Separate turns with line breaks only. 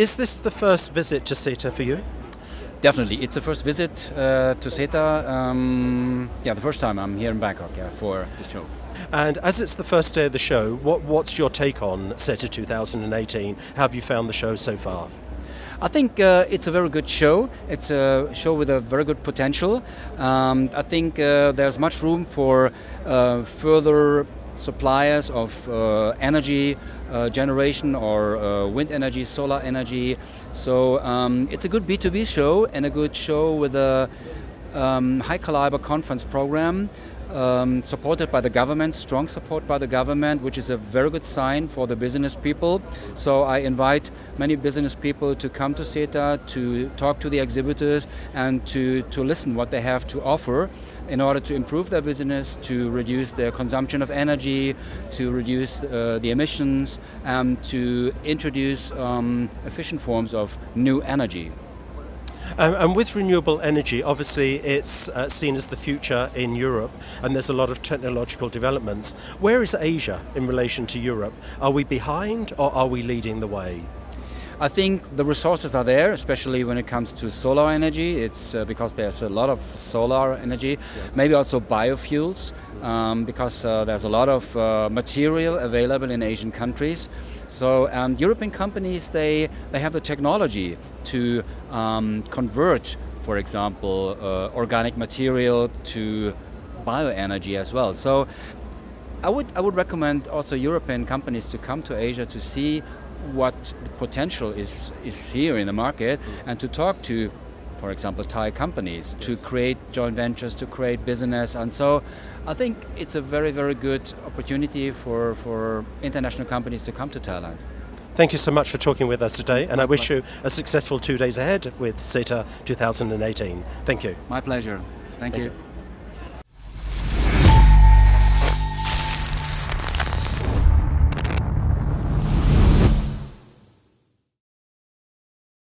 is this the first visit to SETA for you?
Definitely, it's the first visit uh, to SETA. Um, yeah, the first time I'm here in Bangkok yeah, for the show.
And as it's the first day of the show, what, what's your take on SETA 2018? How have you found the show so far?
I think uh, it's a very good show. It's a show with a very good potential. Um, I think uh, there's much room for uh, further suppliers of uh, energy uh, generation or uh, wind energy, solar energy. So um, it's a good B2B show and a good show with a um, high caliber conference program um, supported by the government, strong support by the government, which is a very good sign for the business people. So I invite many business people to come to SETA to talk to the exhibitors and to, to listen what they have to offer in order to improve their business, to reduce their consumption of energy, to reduce uh, the emissions, and to introduce um, efficient forms of new energy.
Um, and with renewable energy, obviously it's uh, seen as the future in Europe, and there's a lot of technological developments. Where is Asia in relation to Europe? Are we behind or are we leading the way?
I think the resources are there, especially when it comes to solar energy. It's uh, because there's a lot of solar energy, yes. maybe also biofuels, um, because uh, there's a lot of uh, material available in Asian countries. So um, European companies they they have the technology to um, convert, for example, uh, organic material to bioenergy as well. So I would I would recommend also European companies to come to Asia to see what the potential is is here in the market mm. and to talk to for example Thai companies yes. to create joint ventures to create business and so I think it's a very very good opportunity for for international companies to come to Thailand.
Thank you so much for talking with us today, and I wish you a successful two days ahead with SETA 2018. Thank you.
My pleasure. Thank, Thank you. you.